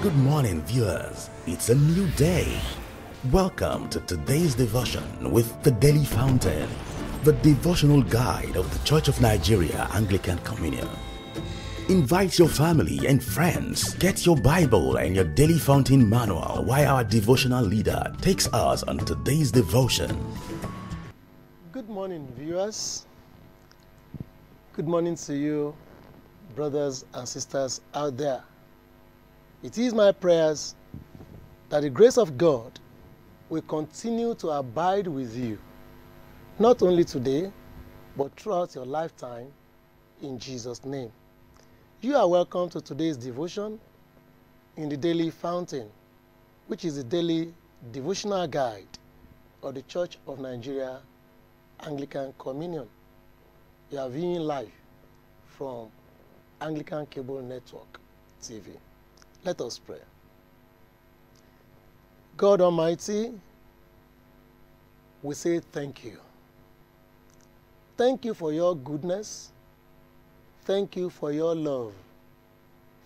Good morning, viewers. It's a new day. Welcome to today's devotion with the Daily Fountain, the devotional guide of the Church of Nigeria Anglican Communion. Invite your family and friends. Get your Bible and your Daily Fountain manual while our devotional leader takes us on today's devotion. Good morning, viewers. Good morning to you, brothers and sisters out there. It is my prayers that the grace of God will continue to abide with you, not only today, but throughout your lifetime, in Jesus' name. You are welcome to today's devotion in the Daily Fountain, which is the daily devotional guide of the Church of Nigeria Anglican Communion. You are viewing live from Anglican Cable Network TV. Let us pray. God Almighty, we say thank you. Thank you for your goodness. Thank you for your love.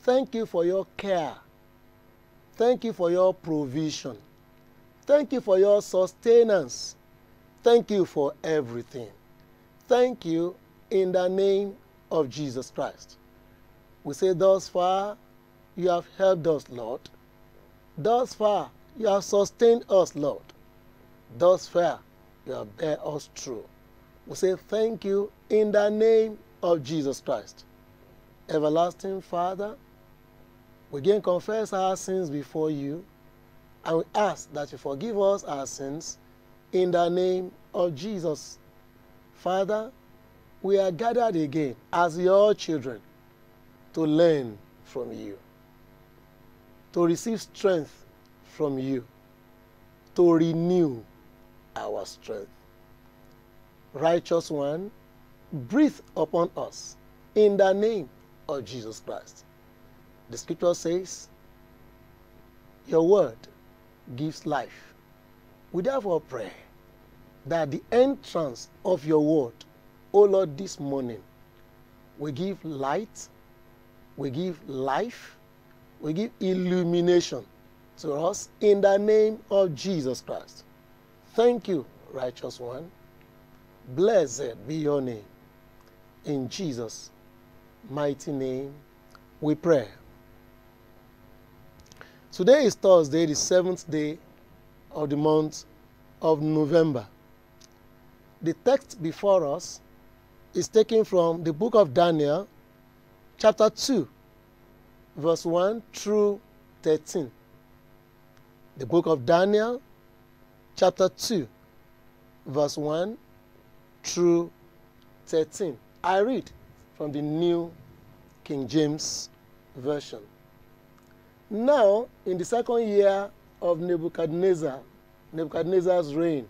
Thank you for your care. Thank you for your provision. Thank you for your sustenance. Thank you for everything. Thank you in the name of Jesus Christ. We say, thus far, you have helped us, Lord. Thus far, you have sustained us, Lord. Thus far, you have bear us through. We say thank you in the name of Jesus Christ. Everlasting Father, we again confess our sins before you, and we ask that you forgive us our sins in the name of Jesus. Father, we are gathered again as your children to learn from you, to receive strength from you, to renew our strength. Righteous One, breathe upon us in the name of Jesus Christ. The scripture says, Your word gives life. We therefore pray that the entrance of your word, O Lord, this morning, will give light, will give life, will give illumination to us in the name of Jesus Christ. Thank you, righteous one. Blessed be your name. In Jesus' mighty name, we pray. Today is Thursday, the seventh day of the month of November. The text before us is taken from the book of Daniel, chapter 2, verse 1 through 13. The book of Daniel, chapter 2, verse 1 through 13. I read from the New King James Version. Now, in the second year of Nebuchadnezzar, Nebuchadnezzar's reign,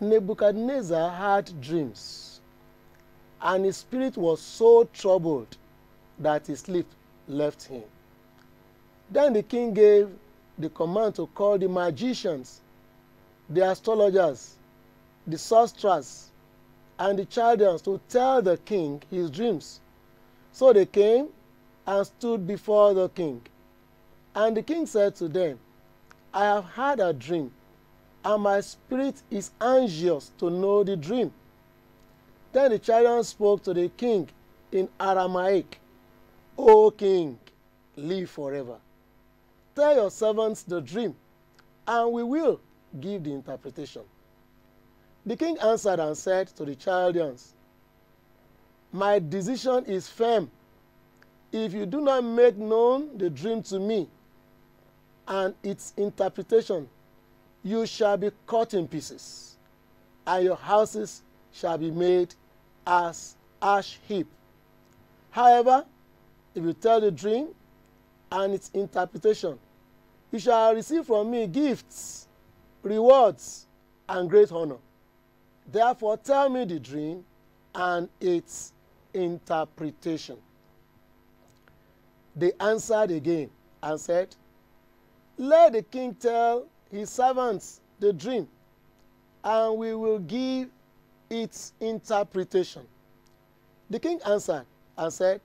Nebuchadnezzar had dreams, and his spirit was so troubled that he sleep left him. Then the king gave the command to call the magicians, the astrologers, the sorcerers, and the Chaldeans to tell the king his dreams. So they came and stood before the king. And the king said to them, I have had a dream, and my spirit is anxious to know the dream. Then the Chaldeans spoke to the king in Aramaic, O king, live forever. Tell your servants the dream, and we will give the interpretation. The king answered and said to the Chaldeans, My decision is firm. If you do not make known the dream to me and its interpretation, you shall be cut in pieces, and your houses shall be made as ash heap. However, if you tell the dream and its interpretation, you shall receive from me gifts, rewards, and great honor. Therefore, tell me the dream and its interpretation. They answered again and said, Let the king tell his servants the dream, and we will give its interpretation. The king answered and said,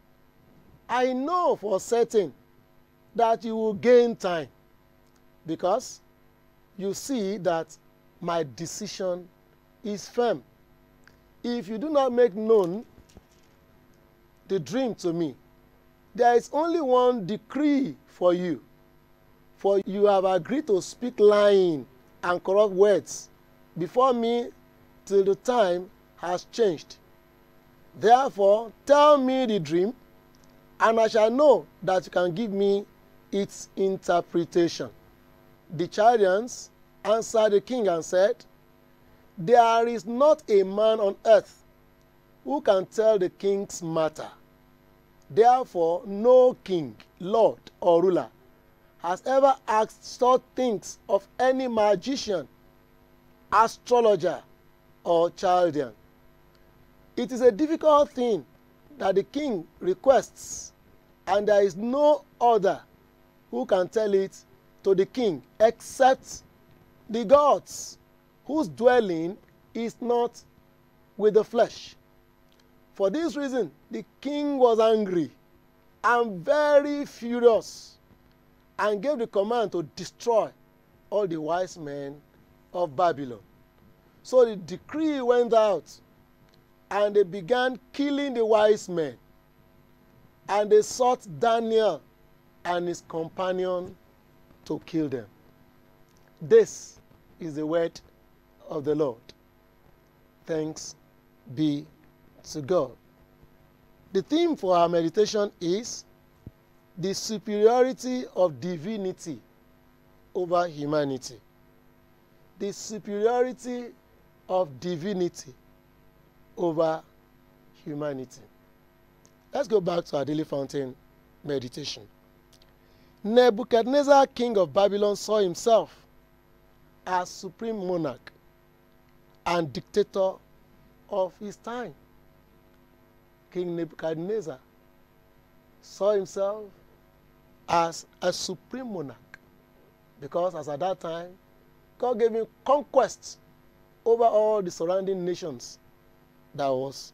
I know for certain that you will gain time because you see that my decision is firm. If you do not make known the dream to me, there is only one decree for you. For you have agreed to speak lying and corrupt words before me till the time has changed. Therefore, tell me the dream, and I shall know that you can give me its interpretation. The Chaldeans answered the king and said, There is not a man on earth who can tell the king's matter. Therefore, no king, lord, or ruler has ever asked such things of any magician, astrologer, or Chaldean. It is a difficult thing that the king requests, and there is no other who can tell it to the king except the gods, whose dwelling is not with the flesh. For this reason, the king was angry and very furious and gave the command to destroy all the wise men of Babylon. So the decree went out and they began killing the wise men. And they sought Daniel and his companion to kill them. This is the word of the Lord. Thanks be to God. The theme for our meditation is the superiority of divinity over humanity. The superiority of divinity over humanity. Let's go back to our daily fountain meditation. Nebuchadnezzar, king of Babylon, saw himself as supreme monarch and dictator of his time. King Nebuchadnezzar saw himself as a supreme monarch because as at that time God gave him conquest over all the surrounding nations that was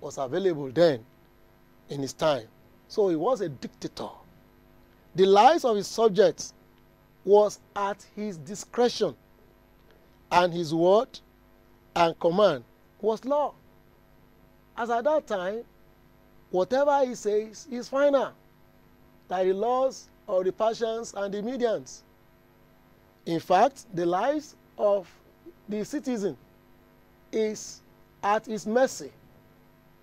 was available then in his time. So he was a dictator. The lives of his subjects was at his discretion, and his word and command was law. As at that time, whatever he says is final, like the laws of the Persians and the Medians. In fact, the lives of the citizen is at his mercy.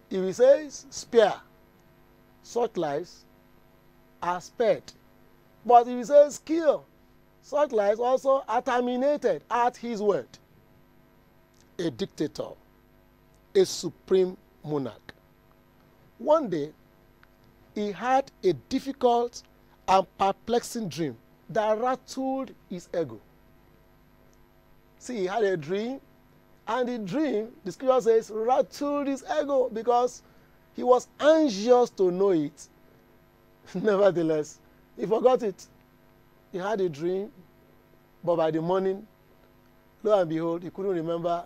He says spare, such lives are spared. But he says kill, such lives also are terminated at his word. A dictator, a supreme monarch. One day, he had a difficult and perplexing dream that rattled his ego. See, he had a dream, and the dream, the scripture says, rattled his ego because he was anxious to know it. Nevertheless, he forgot it. He had a dream, but by the morning, lo and behold, he couldn't remember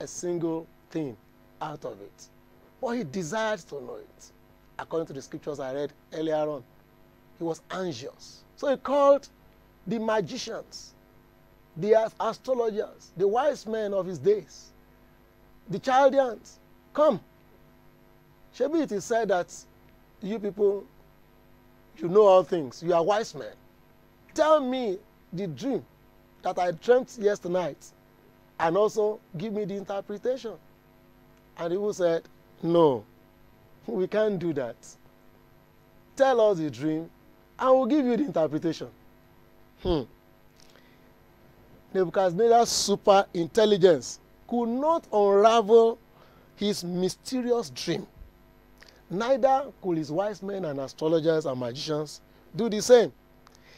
a single thing out of it. But he desired to know it. According to the scriptures I read earlier on, he was anxious. So he called the magicians, the astrologers, the wise men of his days, the Chaldeans. Come. Maybe it is said that you people, you know all things. You are wise men. Tell me the dream that I dreamt yesterday night and also give me the interpretation. And he said, No, we can't do that. Tell us the dream and we'll give you the interpretation. Hmm. Nebuchadnezzar's super intelligence could not unravel his mysterious dream. Neither could his wise men and astrologers and magicians do the same.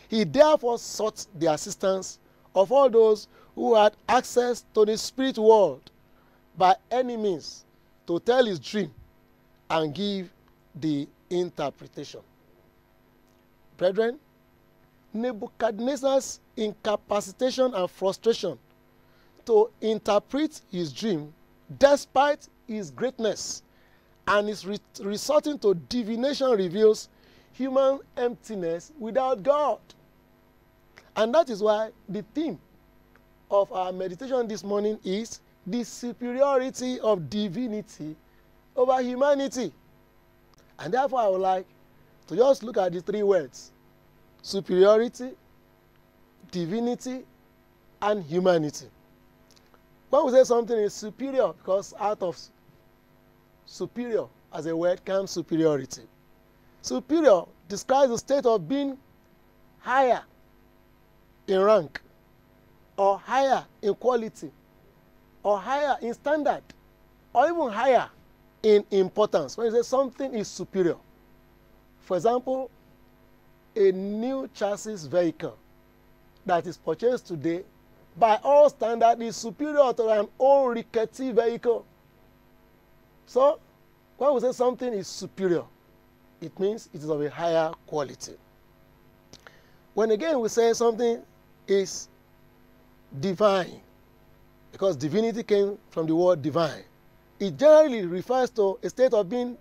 He therefore sought the assistance of all those who had access to the spirit world by any means to tell his dream and give the interpretation. Brethren, Nebuchadnezzar's incapacitation and frustration to interpret his dream, despite his greatness and his re resorting to divination, reveals human emptiness without God. And that is why the theme of our meditation this morning is the superiority of divinity over humanity. And therefore, I would like to just look at the three words superiority, divinity, and humanity. When we say something is superior, because out of superior as a word comes superiority. Superior describes the state of being higher in rank, or higher in quality, or higher in standard, or even higher in importance. When you say something is superior, for example, a new chassis vehicle that is purchased today by all standard is superior to an old rickety vehicle. So, when we say something is superior, it means it is of a higher quality. When again we say something is divine, because divinity came from the word divine, it generally refers to a state of being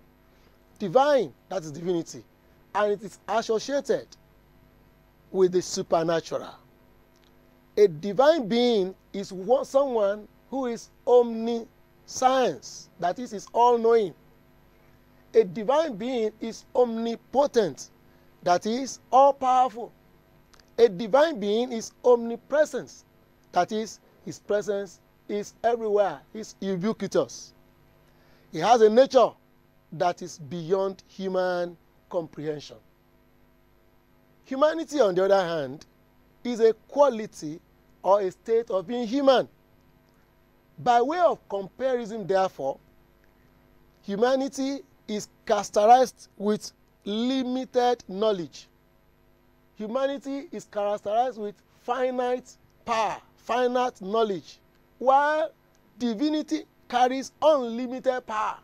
divine, that is divinity, and it is associated with the supernatural. A divine being is one, someone who is omniscience, that is, is all knowing. A divine being is omnipotent, that is, all powerful. A divine being is omnipresence, that is, his presence is everywhere, he's ubiquitous. He has a nature that is beyond human comprehension. Humanity, on the other hand, is a quality or a state of being human. By way of comparison, therefore, humanity is characterized with limited knowledge. Humanity is characterized with finite power, finite knowledge, while divinity carries unlimited power.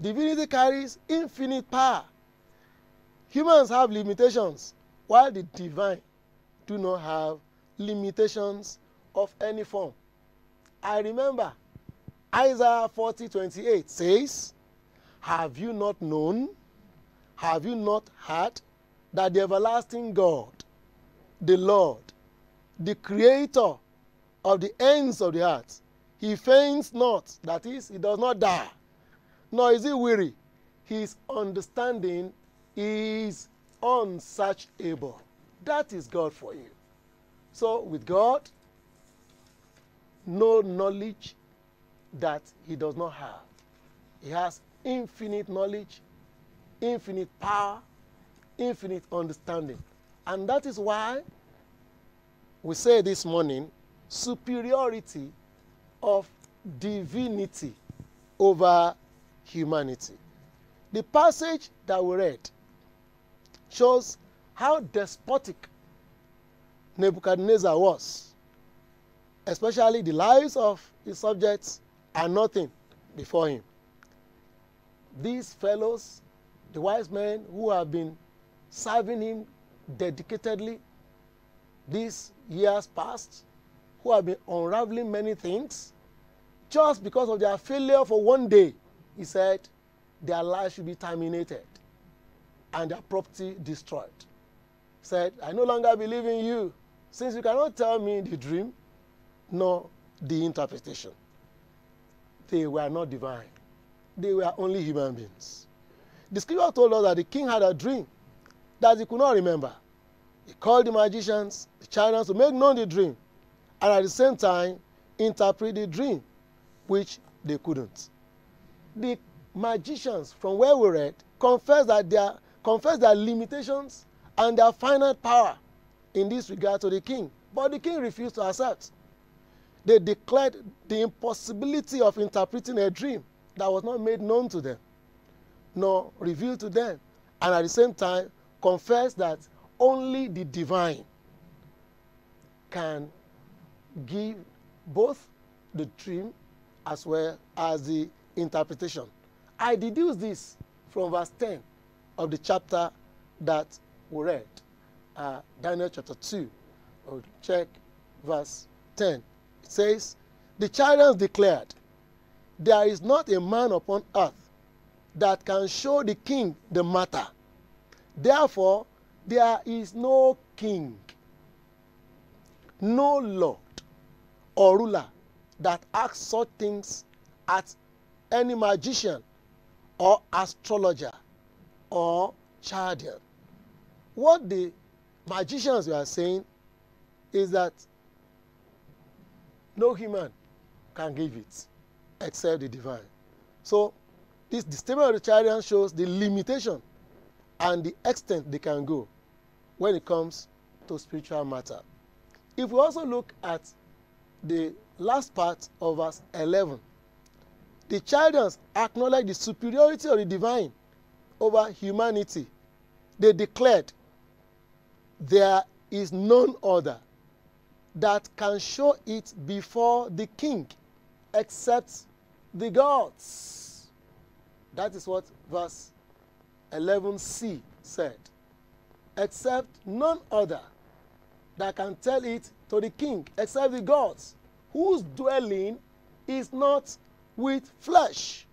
Divinity carries infinite power. Humans have limitations, while the divine do not have limitations of any form. I remember Isaiah 40 28 says, Have you not known? Have you not heard that the everlasting God, the Lord, the creator of the ends of the earth, he faints not, that is, he does not die, nor is he weary. His understanding is unsearchable. That is God for you. So, with God, no knowledge that he does not have. He has infinite knowledge, infinite power, infinite understanding. And that is why we say this morning superiority of divinity over humanity. The passage that we read shows how despotic Nebuchadnezzar was, especially the lives of his subjects are nothing before him. These fellows, the wise men who have been serving him dedicatedly these years past, who have been unraveling many things, just because of their failure for one day, he said, their lives should be terminated and their property destroyed. Said, I no longer believe in you, since you cannot tell me the dream nor the interpretation. They were not divine, they were only human beings. The scripture told us that the king had a dream that he could not remember. He called the magicians, the Chaldeans to make known the dream, and at the same time interpret the dream, which they couldn't. The magicians, from where we read, confess that their confess their limitations and their finite power in this regard to the king. But the king refused to accept. They declared the impossibility of interpreting a dream that was not made known to them, nor revealed to them, and at the same time confessed that only the divine can give both the dream as well as the interpretation. I deduce this from verse 10 of the chapter that we read, uh, Daniel chapter 2. We'll check verse 10. It says, The Chaldeans declared, There is not a man upon earth that can show the king the matter. Therefore, there is no king, no lord or ruler that asks such things at any magician or astrologer or Chaldean. What the magicians were saying is that no human can give it except the divine. So, this the statement of the Chaldean shows the limitation and the extent they can go when it comes to spiritual matter. If we also look at the last part of verse 11, the Chaldeans acknowledge the superiority of the divine over humanity. They declared there is none other that can show it before the king except the gods. That is what verse 11c said. Except none other that can tell it to the king except the gods, whose dwelling is not with flesh.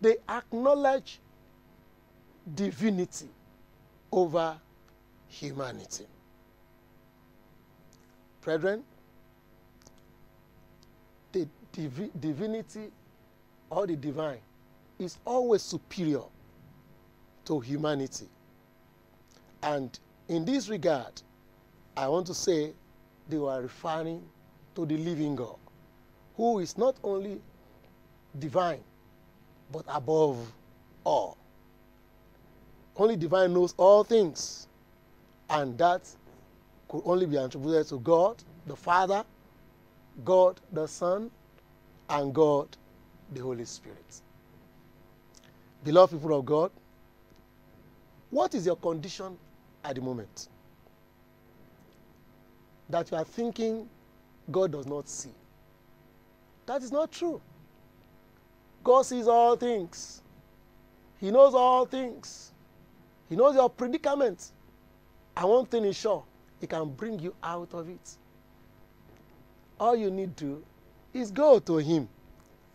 They acknowledge divinity over humanity. Brethren, the divi- divinity or the divine is always superior to humanity. And in this regard, I want to say they were referring to the living God, who is not only divine, but above all. Only divine knows all things, and that could only be attributed to God the Father, God the Son, and God the Holy Spirit. Beloved people of God, what is your condition at the moment? That you are thinking God does not see. That is not true. God sees all things. He knows all things. He knows your predicament. And one thing is sure, He can bring you out of it. All you need to do is go to Him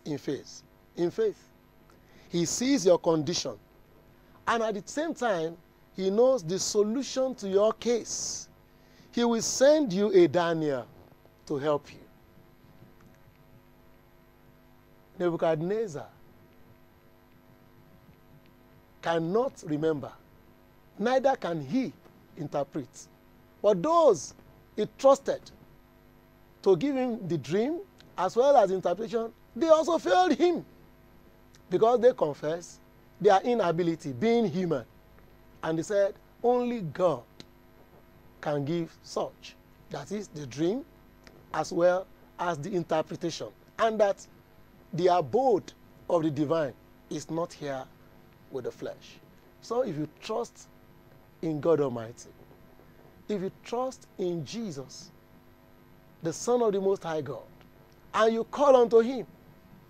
in faith. In faith. He sees your condition. And at the same time, He knows the solution to your case. He will send you a Daniel to help you. Nebuchadnezzar cannot remember, neither can he interpret. But those he trusted to give him the dream as well as interpretation, they also failed him because they confessed their inability, being human. And they said, only God can give such. That is the dream as well as the interpretation. And that the abode of the divine is not here with the flesh. So if you trust in God Almighty, if you trust in Jesus, the Son of the Most High God, and you call unto Him,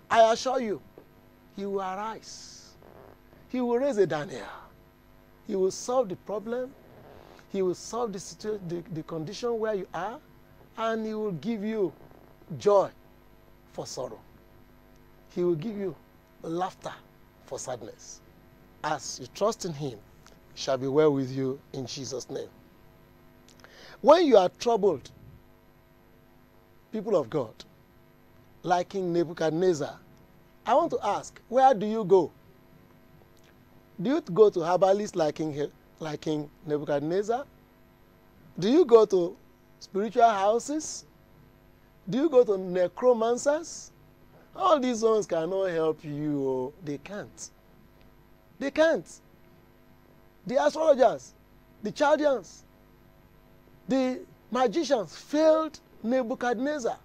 I assure you, He will arise. He will raise a Daniel. He will solve the problem. He will solve the, the, the condition where you are, and He will give you joy for sorrow. He will give you laughter for sadness. As you trust in Him, shall be well with you in Jesus' name. When you are troubled, people of God, like King Nebuchadnezzar, I want to ask, where do you go? Do you go to herbalists like King, like King Nebuchadnezzar? Do you go to spiritual houses? Do you go to necromancers? All these ones cannot help you. oh. They can't. They can't. The astrologers, the Chaldeans, the magicians failed Nebuchadnezzar.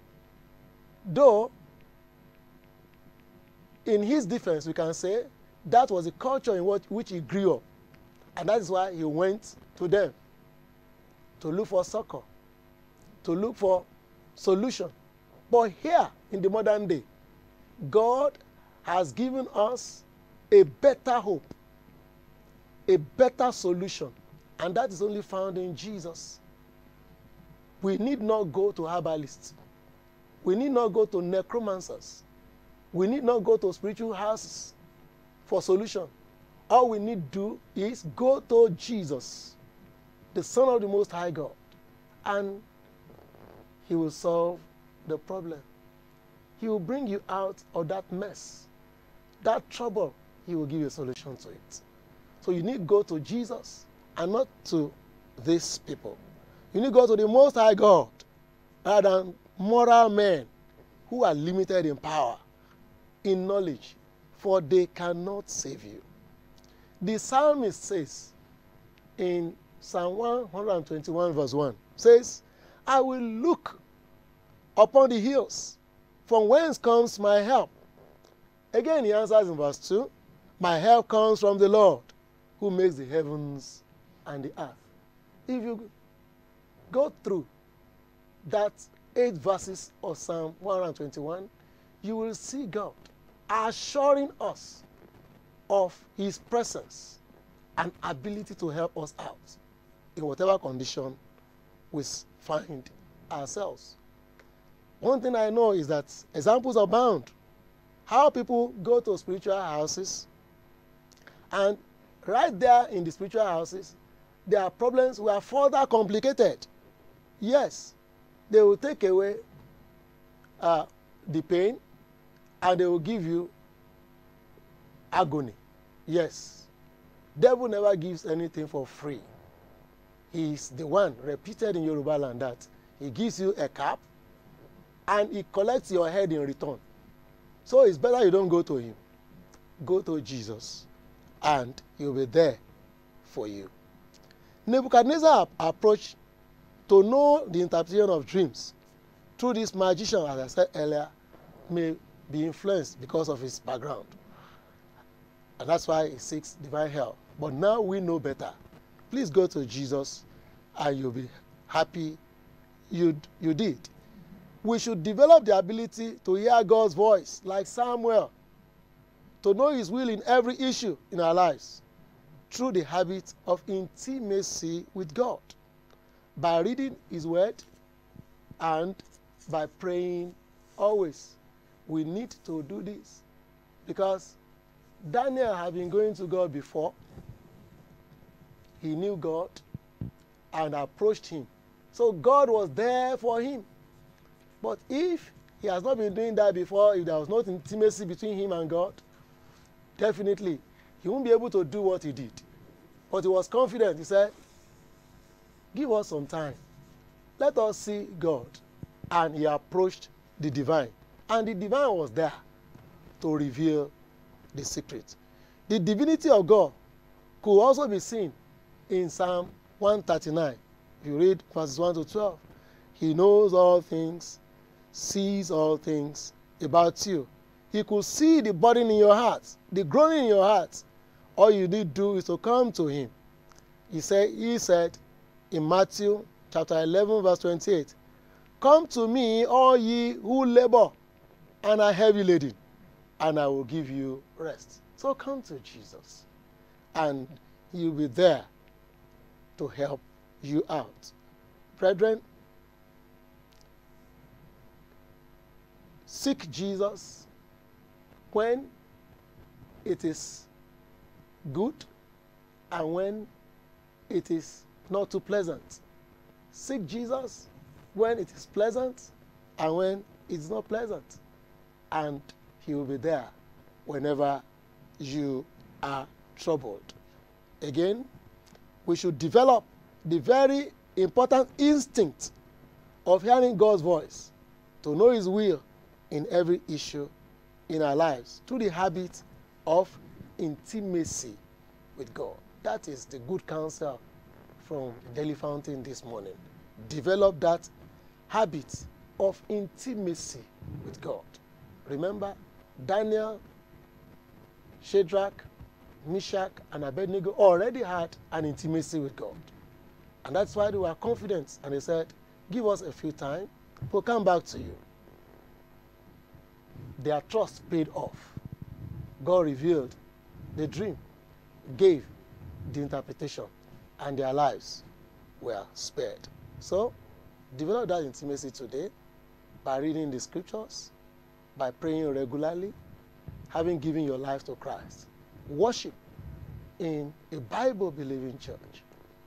Though, in his defense, we can say that was the culture in what, which he grew up. And that is why he went to them to look for succor, to look for solution. But here in the modern day, God has given us a better hope, a better solution, and that is only found in Jesus. We need not go to herbalists. We need not go to necromancers. We need not go to spiritual houses for solution. all we need do is go to Jesus, the Son of the Most High God, and He will solve the problem. He will bring you out of that mess, that trouble. He will give you a solution to it. So you need to go to Jesus and not to these people. You need to go to the Most High God rather than moral men who are limited in power, in knowledge, for they cannot save you. The psalmist says in Psalm 121, verse 1, says, I will look upon the hills, from whence comes my help. Again, he answers in verse 2, My help comes from the Lord, who makes the heavens and the earth. If you go through that eight verses of Psalm 121, you will see God assuring us of His presence and ability to help us out in whatever condition we find ourselves. One thing I know is that examples abound. How people go to spiritual houses, and right there in the spiritual houses, their problems were further complicated. Yes, they will take away uh, the pain and they will give you agony. Yes, devil never gives anything for free. He is the one repeated in Yoruba land that he gives you a cap and he collects your head in return. So it's better you don't go to him. Go to Jesus and he'll be there for you. Nebuchadnezzar approached to know the interpretation of dreams through this magician, as I said earlier, may be influenced because of his background. And that's why he seeks divine help. But now we know better. Please go to Jesus and you'll be happy you, you did. We should develop the ability to hear God's voice like Samuel, to know his will in every issue in our lives through the habit of intimacy with God by reading his word and by praying always. We need to do this because Daniel had been going to God before. He knew God and approached him. So God was there for him. But if he has not been doing that before, if there was not intimacy between him and God, definitely he won't be able to do what he did. But he was confident. He said, Give us some time. Let us see God. And he approached the divine. And the divine was there to reveal the secret. The divinity of God could also be seen in Psalm 139. If you read verses 1 to 12, He knows all things, sees all things about you. He could see the burden in your heart, the groaning in your heart. All you need do is to come to Him. He said, He said in Matthew chapter 11, verse 28, Come to me, all ye who labor and are heavy laden, and I will give you rest. So come to Jesus, and He'll be there to help you out. Brethren, seek Jesus when it is good and when it is not too pleasant. Seek Jesus when it is pleasant and when it's not pleasant. And He will be there whenever you are troubled. Again, we should develop the very important instinct of hearing God's voice to know His will in every issue in our lives through the habit of intimacy with God. That is the good counsel from Daily Fountain this morning. Develop that habit of intimacy with God. Remember, Daniel, Shadrach, Meshach, and Abednego already had an intimacy with God. And that's why they were confident and they said, Give us a few time, we'll come back to you. Their trust paid off. God revealed the dream, gave the interpretation, and their lives were spared. So, develop that intimacy today by reading the scriptures, by praying regularly, having given your life to Christ. Worship in a Bible believing church,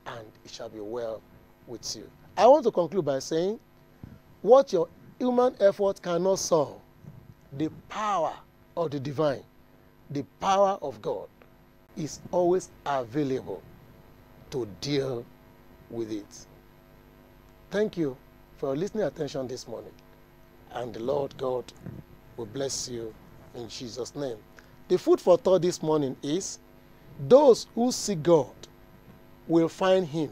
and it shall be well with you. I want to conclude by saying what your human effort cannot solve, the power of the divine, the power of God is always available to deal with it. Thank you for listening attention this morning. And the Lord God will bless you in Jesus' name. The food for thought this morning is those who seek God will find Him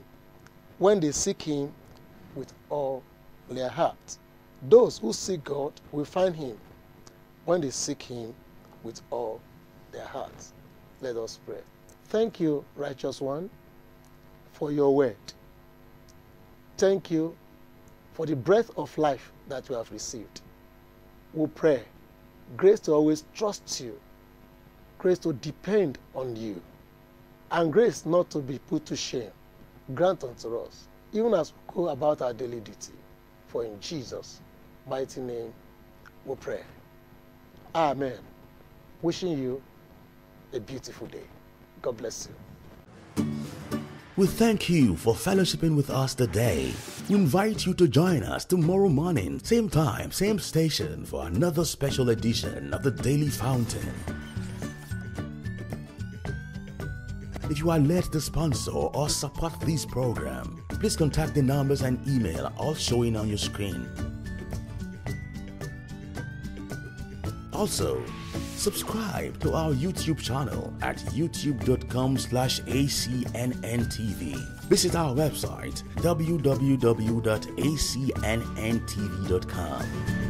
when they seek Him with all their heart. Those who seek God will find Him when they seek Him with all their hearts. Let us pray. Thank you, righteous one, for your word. Thank you for the breath of life that you have received. We pray grace to always trust you, grace to depend on you, and grace not to be put to shame. Grant unto us, even as we go about our daily duty. For in Jesus' mighty name we pray. Amen. Wishing you a beautiful day. God bless you. We thank you for fellowshipping with us today. We invite you to join us tomorrow morning, same time, same station, for another special edition of the Daily Fountain. If you are led to sponsor or support this program, please contact the numbers and email all showing on your screen. Also, subscribe to our YouTube channel at youtube.com slash acnntv. Visit our website www.acnntv.com.